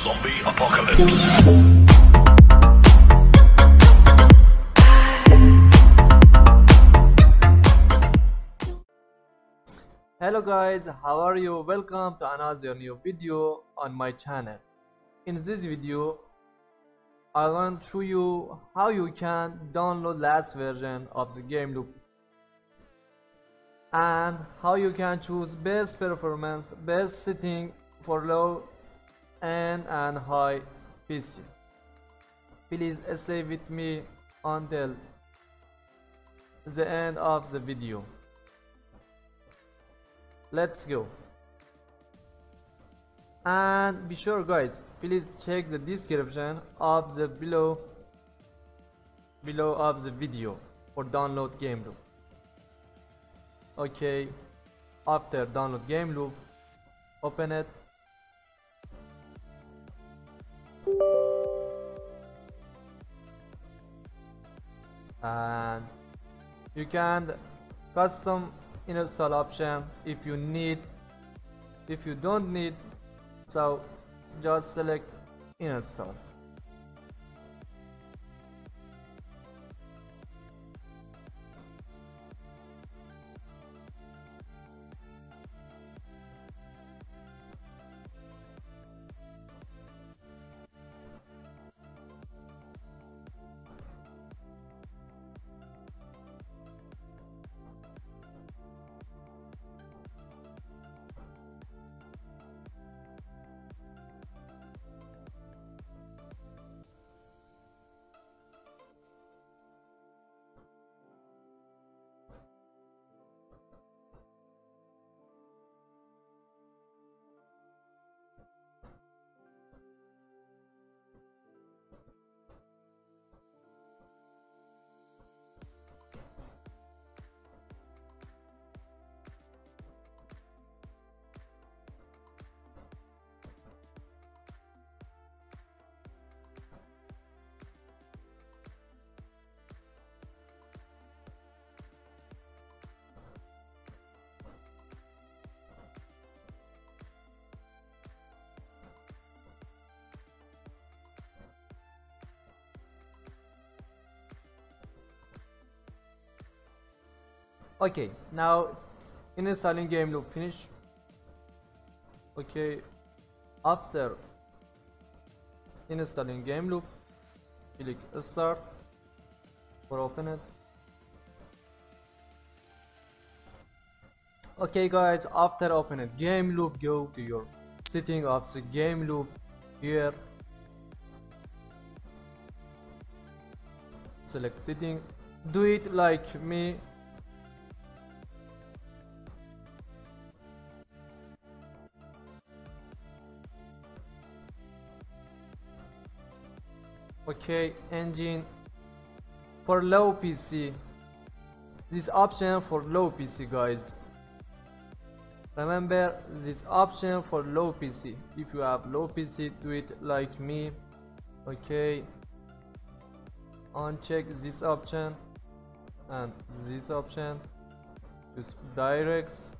Zombie apocalypse. Hello guys, how are you? Welcome to another new video on my channel. In this video, I want to show you how you can download last version of the game loop and how you can choose best performance, best setting for low and and high PC. Please stay with me until the end of the video. Let's go. And be sure guys, please check the description of the below below of the video for download game loop. Okay, after download game loop, open it and you can custom install option if you need if you don't need so just select install okay now installing game loop finish. Okay after installing game loop click start or open it. Okay guys after open it game loop go to your setting of the game loop here. Select setting do it like me okay engine. For low PC this option for low PC guys. Remember this option for low PC if you have low PC do it like me. Okay uncheck this option. And this option. Just DirectX.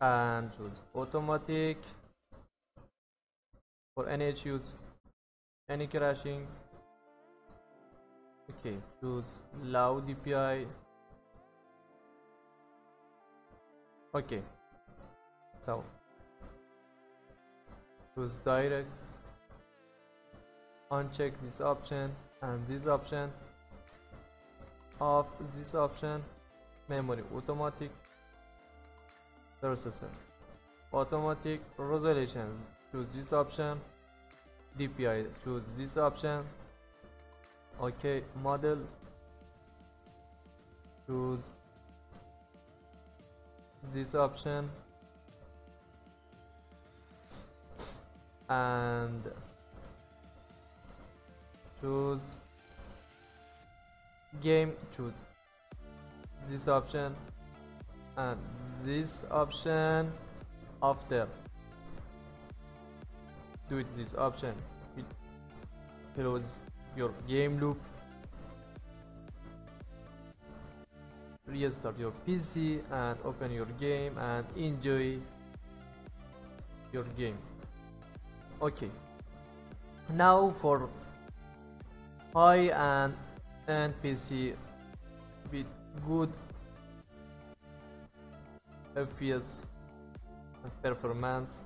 And choose automatic for any issues any crashing okay choose low DPI okay so choose DirectX uncheck this option and this option off this option memory automatic processor automatic resolutions choose this option. DPI choose this option. Okay model. Choose this option. And choose game choose this option. And this option after do it this option. It close your game loop. Restart your PC and open your game and enjoy your game. Okay now for high and end PC with good FPS performance.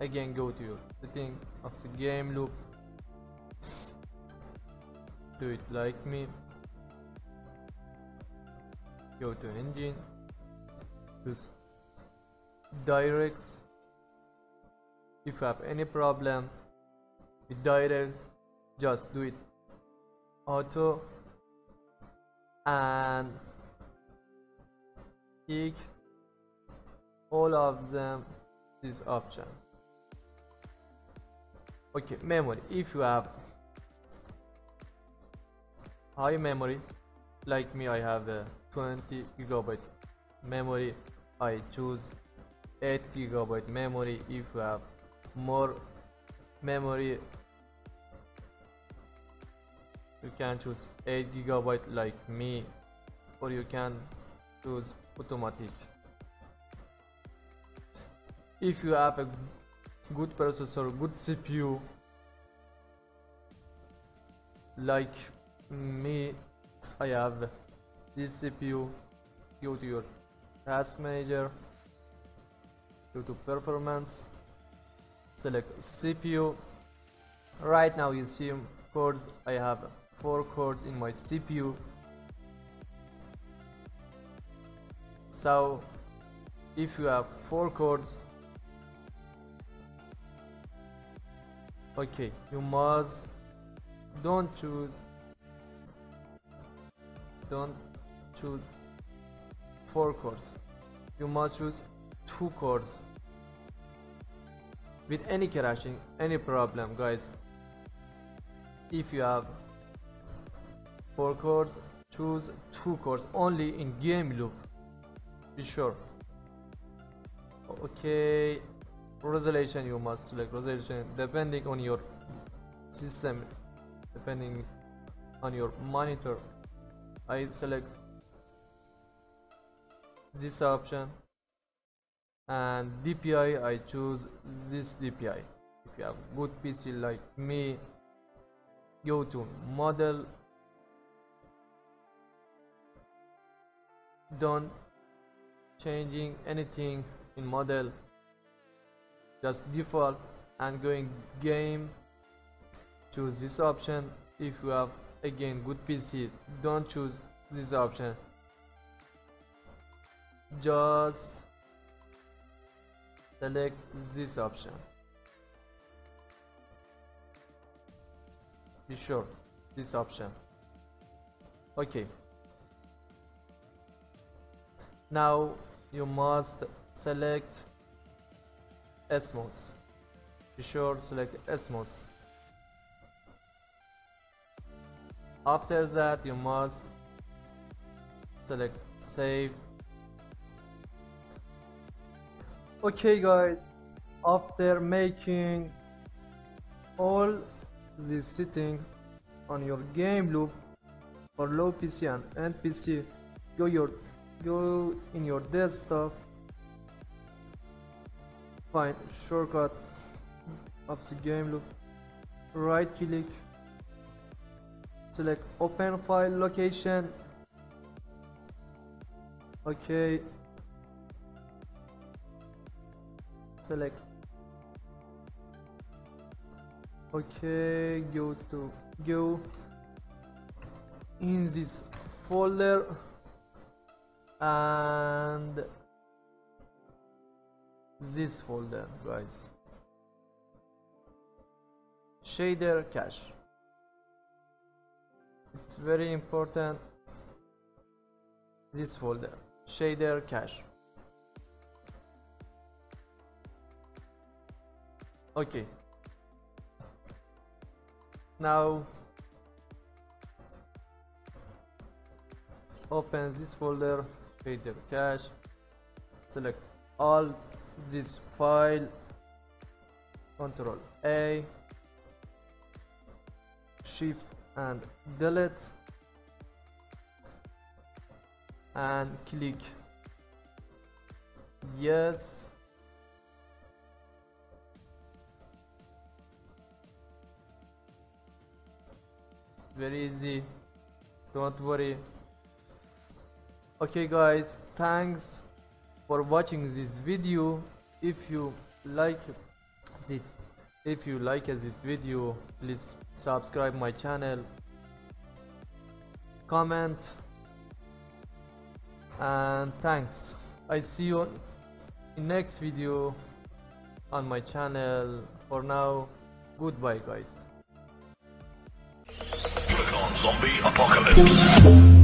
Again go to your setting of the game loop. Do it like me. Go to engine. Choose DirectX. If you have any problem with DirectX just do it auto. And pick all of them this option okay memory. If you have high memory like me I have a 20 gigabyte memory. I choose 8 gigabyte memory. If you have more memory you can choose 8 gigabyte like me or you can choose automatic. If you have a good processor good CPU like me I have this CPU go to your task manager go to performance. Select CPU right now you see cores I have four cores in my CPU so if you have four cores okay you must don't choose don't choose four cores you must choose two cores with any crashing any problem guys. If you have four cores choose two cores only in game loop. Be sure? Okay resolution you must select resolution depending on your system depending on your monitor. I select this option and DPI I choose this DPI if you have good PC like me go to model don't changing anything in model just default and going game choose this option. If you have again good PC don't choose this option. Just select this option. Be sure this option. Okay. Now you must select SMOS be sure to select SMOS after that you must select save. Okay guys. After making all this setting on your game loop for low PC and PC go your go in your desktop find shortcut of the game loop. Right click select open file location. Okay select. Okay go to go in this folder and this folder guys shader cache. It's very important this folder shader cache. Okay. Now open this folder shader cache select all this file control A shift and delete and click yes. Very easy. Don't worry. Okay guys. Thanks for watching this video. If you like it if you like this video please subscribe my channel comment and thanks. I see you in next video on my channel. For now goodbye guys. Zombie Apocalypse.